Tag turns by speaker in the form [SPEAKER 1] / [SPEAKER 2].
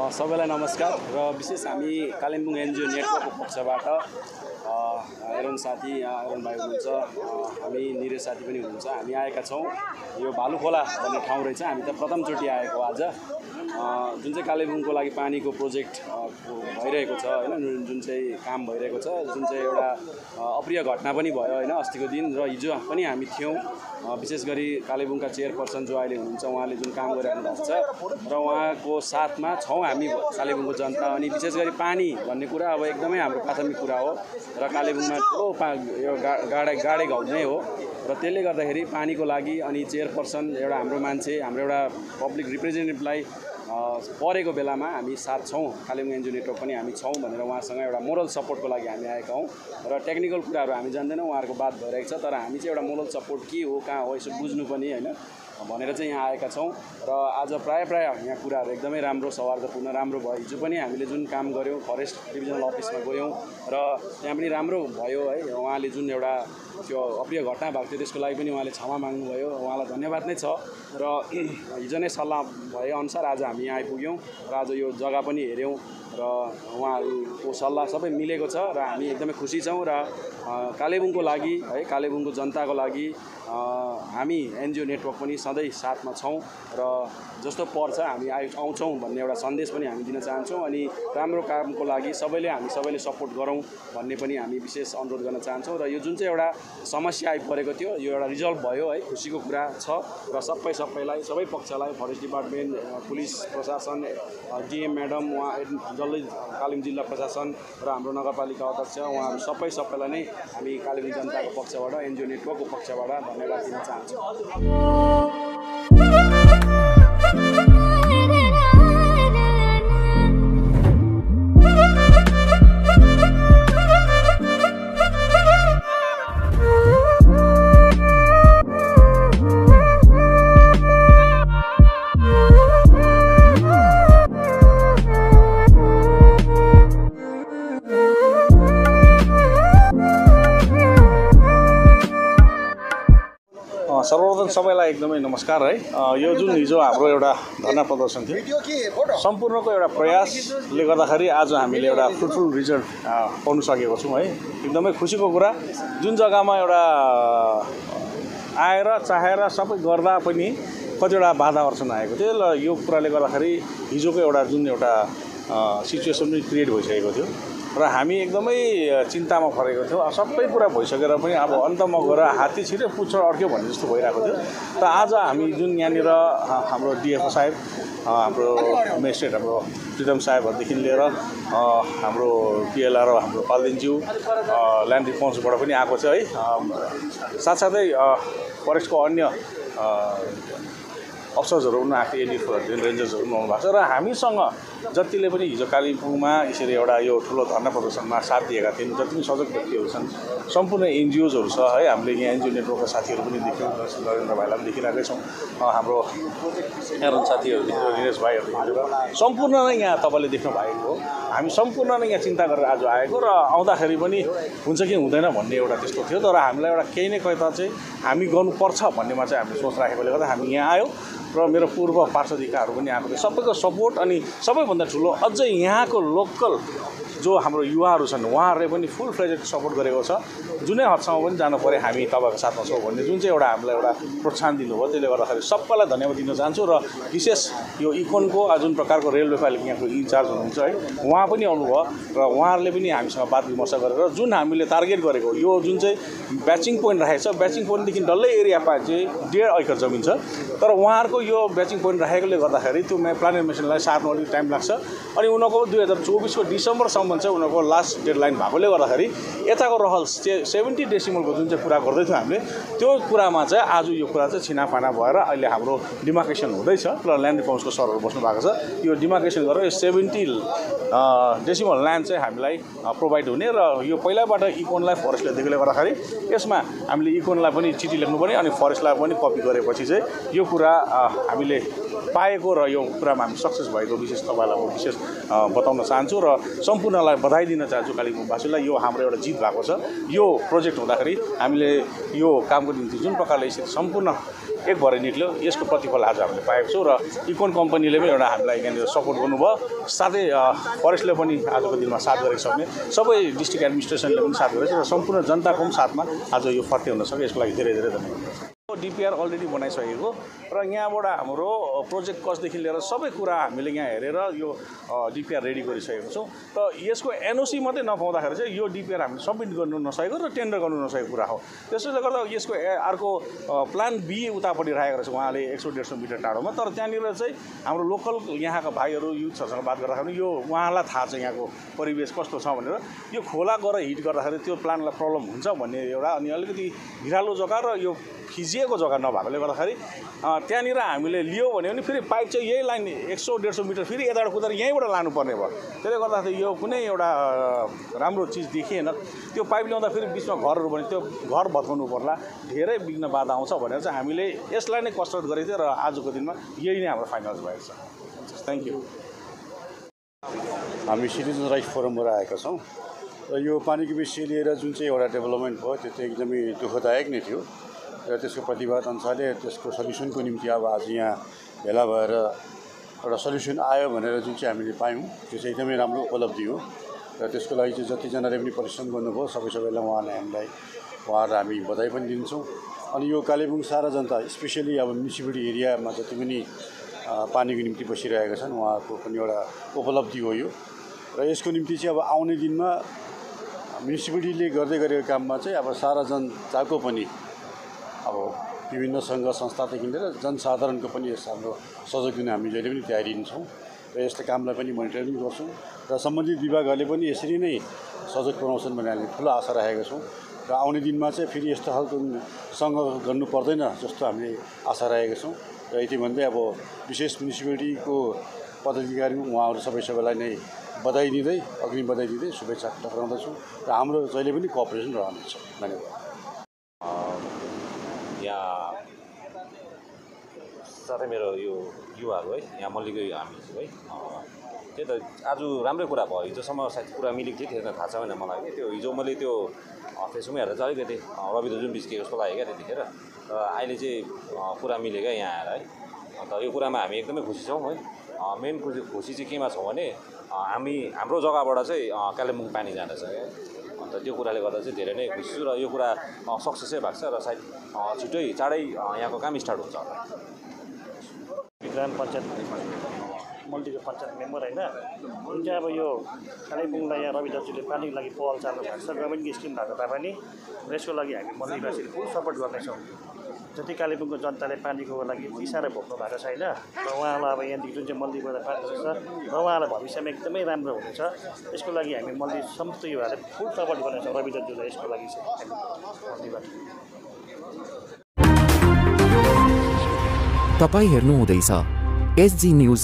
[SPEAKER 1] सबैलाई नमस्कार र विशेष हामी कालिम्पोङ एनजिओ नेटवर्कको पक्षबाट एरन साथी यहाँ एरन भाइ हुनुहुन्छ हामी निरज साथी पनि हुनुहुन्छ हामी आएका छौँ। यो भालुखोला भन्ने ठाउँ रहेछ हामी त प्रथमचोटि आएको आज। जुन चाहिँ कालेबुङको लागि पानीको प्रोजेक्ट भइरहेको छ होइन जुन- चाहिँ काम भइरहेको छ जुन चाहिँ एउटा अप्रिय घटना पनि भयो होइन अस्तिको दिन र हिजो पनि हामी थियौँ। विशेष गरी कालेबुङका चेयरपर्सन जो अहिले हुनुहुन्छ उहाँले जुन काम गरिरहनु भएको छ र उहाँको साथमा छौँ हामी कालेबुङको जनता अनि विशेष गरी पानी भन्ने कुरा अब एकदमै हाम्रो प्राथमिक कुरा हो र कालेबुङमा ठुलो पा यो गाडे गाडे घाउ नै हो र त्यसले गर्दाखेरि पानीको लागि अनि चेयरपर्सन एउटा हाम्रो मान्छे हाम्रो एउटा पब्लिक रिप्रेजेन्टेटिभलाई परेको बेलामा हामी साथ छौँ। कालेबुङ एनजिओ नेटवर्क पनि हामी छौँ भनेर उहाँसँग एउटा मोरल सपोर्टको लागि हामी आएका हौँ र टेक्निकल कुराहरू हामी जान्दैनौँ उहाँहरूको बात भइरहेको छ तर हामी चाहिँ एउटा मोरल सपोर्ट के हो कहाँ हो यसो बुझ्नु पनि होइन? भनेर चाहिँ यहाँ आएका छौँ। र आज प्रायः प्रायः यहाँ कुराहरू एकदमै राम्रो सौहार्दपूर्ण राम्रो भयो। हिजो पनि हामीले जुन काम गऱ्यौँ फरेस्ट डिभिजनल अफिसमा गयौँ र त्यहाँ पनि राम्रो भयो है। उहाँले जुन एउटा त्यो अप्रिय घटना भएको थियो त्यसको लागि पनि उहाँले क्षमा माग्नुभयो। उहाँलाई धन्यवाद नै छ। र हिजो नै सल्लाह भएअनुसार आज हामी यहाँ आइपुग्यौँ र आज यो जग्गा पनि हेऱ्यौँ र उहाँहरूको सल्लाह सबै मिलेको छ र हामी एकदमै खुसी छौँ र कालेबुङको लागि है कालेबुङको जनताको लागि हामी एनजिओ नेटवर्क पनि सधैँ साथमा छौँ र जस्तो पर्छ हामी आइ आउँछौँ भन्ने एउटा सन्देश पनि हामी दिन चाहन्छौँ अनि राम्रो कामको लागि सबैले हामी सबैले सपोर्ट गरौँ भन्ने पनि हामी विशेष अनुरोध गर्न चाहन्छौँ र यो जुन चाहिँ एउटा समस्या आइपरेको थियो यो एउटा रिजल्भ भयो है खुसीको कुरा छ र सबै सबैलाई सबै पक्षलाई फरेस्ट डिपार्टमेन्ट पुलिस प्रशासन डिएम म्याडम उहाँ डल्लै कालिम्पोङ जिल्ला प्रशासन र हाम्रो नगरपालिका अध्यक्ष उहाँहरू सबै सबैलाई नै हामी कालिम्पोङ जनताको पक्षबाट एनजिओ नेटवर्कको पक्षबाट धन्यवाद दिन चाहन्छौँ।
[SPEAKER 2] Thank you. सर्वप्रथम सबैलाई एकदमै नमस्कार है। यो जुन हिजो हाम्रो एउटा धरना प्रदर्शन थियो सम्पूर्णको एउटा प्रयासले गर्दाखेरि आज हामीले एउटा फ्रुटफुल रिजल्ट पाउन सकेको छौँ है। एकदमै खुसीको कुरा। जुन जग्गामा एउटा आएर चाहेर सबै गर्दा पनि कतिवटा बाधा अर्चन आएको थियो र यो कुराले गर्दाखेरि हिजोको एउटा जुन एउटा सिचुएसन पनि क्रिएट भइसकेको थियो। र हामी एकदमै चिन्तामा परेको थियौँ। सबै कुरा भइसकेर पनि अब अन्तमा गएर हात्ती छिटै पुच्छ अड्क्यो भन्ने जस्तो भइरहेको थियो। त आज हामी जुन यहाँनिर हाम्रो डिएफओ साहेब हाम्रो मेजिस्ट्रेट हाम्रो प्रितम साहेबहरूदेखि लिएर हाम्रो पिएलआर हाम्रो पालदिनज्यू ल्यान्ड रिस्पोन्सबाट पनि आएको छ है। साथसाथै फरेस्टको अन्य अफसर्सहरू पनि आएको एडिएफहरू रेन्जर्सहरू पनि आउनु भएको छ र हामीसँग जतिले पनि हिजो कालिम्पोङमा यसरी एउटा यो ठुलो धर्ना प्रदर्शनमा साथ दिएका थियौँ जति पनि सजग व्यक्तिहरू छन् सम्पूर्ण एनजिओजहरू छ है हामीले यहाँ एनजिओ नेटवर्कका साथीहरू पनि देख्यौँ नरेन्द्र भाइलाई पनि देखिरहेकै छौँ हाम्रो एरन साथीहरू दिनेश भाइहरू सम्पूर्ण नै यहाँ तपाईँले देख्नु भएको हो। हामी सम्पूर्ण नै यहाँ चिन्ता गरेर आज आएको र आउँदाखेरि पनि हुन्छ कि हुँदैन भन्ने एउटा त्यस्तो थियो तर हामीलाई एउटा केही न केही त चाहिँ हामी गर्नुपर्छ भन्नेमा चाहिँ हामीले सोच राखेकोले गर्दा हामी यहाँ आयौँ। र मेरो पूर्व पार्षदिकाहरू पनि आएको थियो। सबैको सपोर्ट अनि सबैभन्दा ठुलो अझै यहाँको लोकल जो हाम्रो युवाहरू छन् उहाँहरूले पनि फुल फ्लेजेड सपोर्ट गरेको छ। जुनै हदसम्म पनि जानु पऱ्यो हामी तपाईँको साथमा छौँ भन्ने जुन चाहिँ एउटा हामीलाई एउटा प्रोत्साहन दिनुभयो त्यसले गर्दाखेरि सबैलाई धन्यवाद दिन चाहन्छु र विशेष यो इकोनको जुन प्रकारको रेलवे पालिका यहाँको इन्चार्ज हुनुहुन्छ है उहाँ पनि आउनुभयो र उहाँहरूले पनि हामीसँग बात विमर्श गरेर जुन हामीले टार्गेट गरेको यो जुन चाहिँ ब्याचिङ पोइन्ट राखेको छ ब्याचिङ पोइन्टदेखि डल्लै एरियामा चाहिँ डेढ एकर जमिन छ। तर उहाँहरूको यो ब्याचिङ पोइन्ट राखेकोले गर्दाखेरि त्यो प्लानिङ मेसिनलाई सार्नु अलिक टाइम लाग्छ। अनि उनीहरूको दुई हजार चौबिसको डिसेम्बरसम्म चाहिँ उनीहरूको लास्ट डेड लाइन भएकोले गर्दाखेरि यताको रहल से सेभेन्टी डेसिमलको जुन चाहिँ कुरा गर्दैथ्यौँ हामीले त्यो कुरामा चाहिँ आज यो कुरा चाहिँ छिनाफाना भएर अहिले हाम्रो डिमार्केसन हुँदैछ र ल्यान्ड रिफर्म्सको सरहरू बस्नु भएको छ। यो डिमार्केसन गरेर यो सेभेन्टी डेसिमल ल्यान्ड चाहिँ हामीलाई प्रोभाइड हुने र यो पहिलाबाट इकोनलाई फरेस्टले दिएकोले गर्दाखेरि यसमा हामीले इकोनलाई पनि चिठी लेख्नु पर्ने अनि फरेस्टलाई पनि कपी गरेपछि चाहिँ यो कुरा हामीले पाएको र यो कुरामा हामी सक्सेस भएको विशेष तपाईँलाई म विशेष बताउन चाहन्छु र सम्पूर्णलाई बधाई दिन चाहन्छु कालिम्पोङवासीलाई यो हाम्रो एउटा जित भएको छ। यो प्रोजेक्ट हुँदाखेरि हामीले यो कामको निम्ति जुन प्रकारले यसरी सम्पूर्ण एक भएर निक्ल्यो यसको प्रतिफल आज हामीले पाएको छौँ र इकोन कम्पनीले पनि एउटा हामीलाई यहाँनिर सपोर्ट गर्नुभयो। साथै फरेस्टले पनि आजको दिनमा साथ गरेको छ भने सबै डिस्ट्रिक्ट एडमिनिस्ट्रेसनले पनि साथ गरेको छ र सम्पूर्ण जनताको पनि साथमा आज यो फर्के हुन सक्यो। यसको लागि धेरै धेरै धन्यवाद। डिपिआर अलरेडी बनाइसकेको र यहाँबाट हाम्रो प्रोजेक्ट कस्टदेखि लिएर सबै कुरा हामीले यहाँ हेरेर यो डिपिआर रेडी गरिसकेको छौँ। र यसको एनओसी मात्रै नपाउँदाखेरि चाहिँ यो डिपिआर हामीले सब्मिट गर्नु नसकेको र टेन्डर गर्नु नसकेको कुरा हो। त्यसैले गर्दा यसको अर्को प्लान बी उतापट्टि राखेको रहेछ उहाँले एक सौ डेढ सौ मिटर टाढोमा। तर त्यहाँनिर चाहिँ हाम्रो लोकल यहाँका भाइहरू युथहरूसँग बात गर्दाखेरि यो उहाँलाई थाहा छ यहाँको परिवेश कस्तो छ भनेर। यो खोला गएर हिट गर्दाखेरि त्यो प्लानलाई प्रब्लम हुन्छ भन्ने एउटा अनि अलिकति भिरालो जग्गा र यो फिजिएको जग्गा नभएकोले गर्दाखेरि त्यहाँनिर हामीले लियो भने पनि फेरि पाइप चाहिँ यही लाइन एक सौ डेढ सौ मिटर फेरि यताबाट कुदाएर यहीँबाट लानुपर्ने भयो। त्यसले गर्दाखेरि यो कुनै एउटा राम्रो चिज देखिएन। त्यो पाइप ल्याउँदा फेरि बिचमा घरहरू भने त्यो घर भत्काउनु पर्ला। धेरै विघ्न बाधा आउँछ भनेर चाहिँ हामीले यसलाई नै कसरत गरेको थियो र आजको दिनमा यही नै हाम्रो फाइनल्स भएको छ थ्याङ्क यू
[SPEAKER 3] हामी सिटिजन राइट फोरमबाट आएका छौँ। र यो पानीको विषय लिएर जुन चाहिँ एउटा डेभलपमेन्ट भयो त्यो चाहिँ एकदमै दुःखदायक नै थियो। र त्यसको प्रतिवाद अनुसारले त्यसको सल्युसनको निम्ति अब आज यहाँ भेला भएर एउटा सल्युसन आयो भनेर जुन चाहिँ हामीले पायौँ त्यो चाहिँ एकदमै राम्रो उपलब्धि हो। र त्यसको लागि चाहिँ जतिजनाले पनि परिश्रम गर्नुभयो सबै सबैलाई उहाँलाई हामीलाई उहाँहरूलाई हामी बधाई पनि दिन्छौँ। अनि यो कालेबुङ सारा जनता स्पेसली अब म्युनिसिपालिटी एरियामा जति पनि पानीको निम्ति बसिरहेका छन् उहाँहरूको पनि एउटा उपलब्धि हो यो। र यसको निम्ति चाहिँ अब आउने दिनमा म्युनिसिपालिटीले गर्दै गरेको काममा चाहिँ अब सारा जनताको पनि अब विभिन्न सङ्घ संस्थादेखि लिएर जनसाधारणको पनि यस हाम्रो सहयोग दिन हामी जहिले पनि तयारी छौँ र यस्तो कामलाई पनि मोनिटरिङ गर्छौँ र सम्बन्धित विभागहरूले पनि यसरी नै सहयोग पुऱ्याउँछन् भन्ने हामी ठुलो आशा राखेका छौँ र आउने दिनमा चाहिँ फेरि यस्तो खालको सँग गर्नु पर्दैन जस्तो हामीले आशा राखेका छौँ र यति भन्दै अब विशेष म्युनिसिपालिटीको पदाधिकारी उहाँहरू सबै सबैलाई नै बधाई दिँदै अग्नि बधाई दिँदै शुभेच्छा टक्राउँदछु र हाम्रो जहिले पनि कोअपरेसन रहनेछ। धन्यवाद।
[SPEAKER 4] साथै मेरो यो युवाहरू है यहाँ मल्लीको हामी है। त्यही त आज राम्रै कुरा भयो। हिजोसम्म सायद कुरा मिलेको थियो त्यसमा थाहा छ भने मलाई कि त्यो हिजो मैले त्यो फेसबुकमा हेर्दा चाहिँ अलिकति अँ, रवि जुन बिस्किएको जस्तो लाग्यो क्या त्यतिखेर र अहिले चाहिँ कुरा मिल्यो क्या यहाँ आएर है। अन्त यो कुरामा हामी एकदमै खुसी छौँ है। मेन खुसी खुसी चाहिँ केमा छौँ भने हामी हाम्रो जग्गाबाट चाहिँ कालिम्पोङ पानी जाँदैछ क्या। अन्त त्यो कुराले गर्दा चाहिँ धेरै नै खुसी छु र यो कुरा सक्सेसै भएको छ र सायद अँ, छिट्टै चाँडै यहाँको काम स्टार्ट हुन्छ होला।
[SPEAKER 5] ग्राम पञ्चायत मल्टीको पञ्चायत मेम्बर होइन। जुन चाहिँ अब यो कालिम्पोङलाई यहाँ रवि दाजुले पानीको लागि पहल चाल्नु भएको छ गभर्मेन्टको स्किम भएको तापनि र यसको लागि हामी मल्लीवासीले फुल सपोर्ट गर्नेछौँ। जति कालिम्पोङको जनताले पानीको लागि यति भोग्नु भएको छैन। र उहाँलाई अब यहाँदेखि जुन चाहिँ मल्लीबाट पानी छ र उहाँलाई भविष्यमा एकदमै राम्रो हुनेछ। यसको लागि हामी मल्ली समस्त युवाहरूले फुल सपोर्ट गर्नेछौँ रवि दाजुलाई यसको लागि चाहिँ। मल्लीबाट
[SPEAKER 6] तपाईँ हेर्नुहुँदैछ एसजी न्युज।